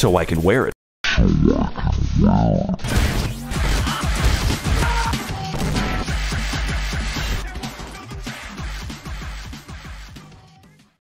so I can wear it.